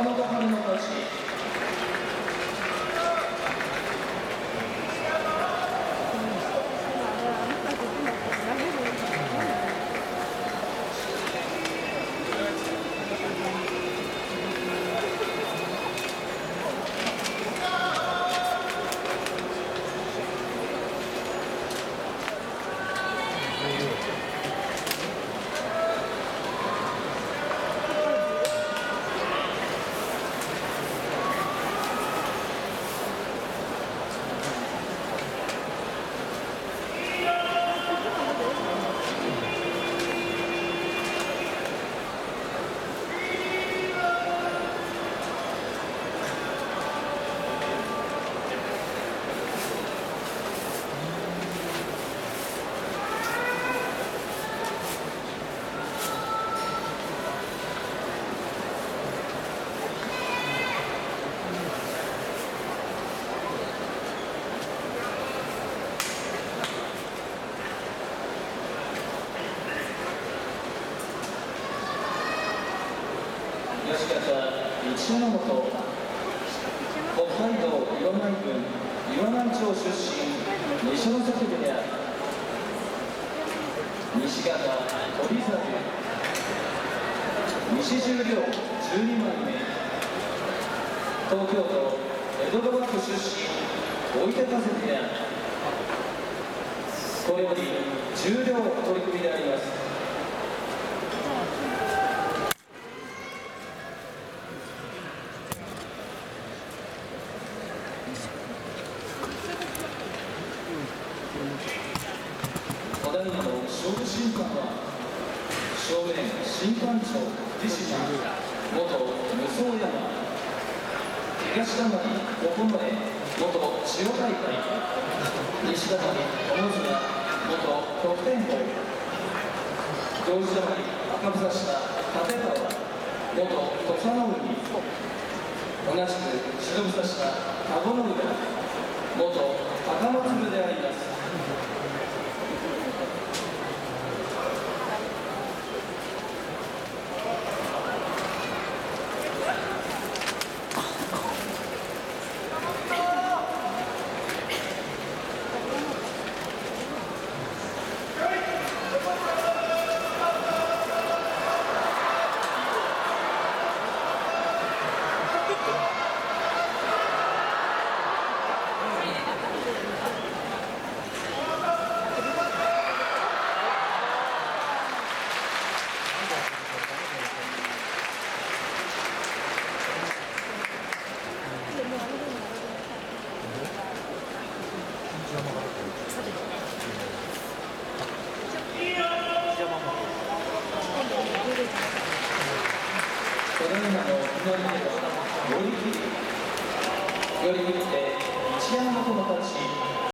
坂本春の勝ち吉方一山本北海道岩内郡岩内町出身二所ノ関部屋西方鳥崎西十両12枚目東京都江戸川区出身追手風部屋これより十両取組でありますただいまの勝負審判は正面審判長自身元無双山東田丸九重元千代大会西田丸友綱元得点王同時田丸赤房下立川元土佐の海同じく白房下田子の浦元高松部であります寄り切って一山本の勝ち。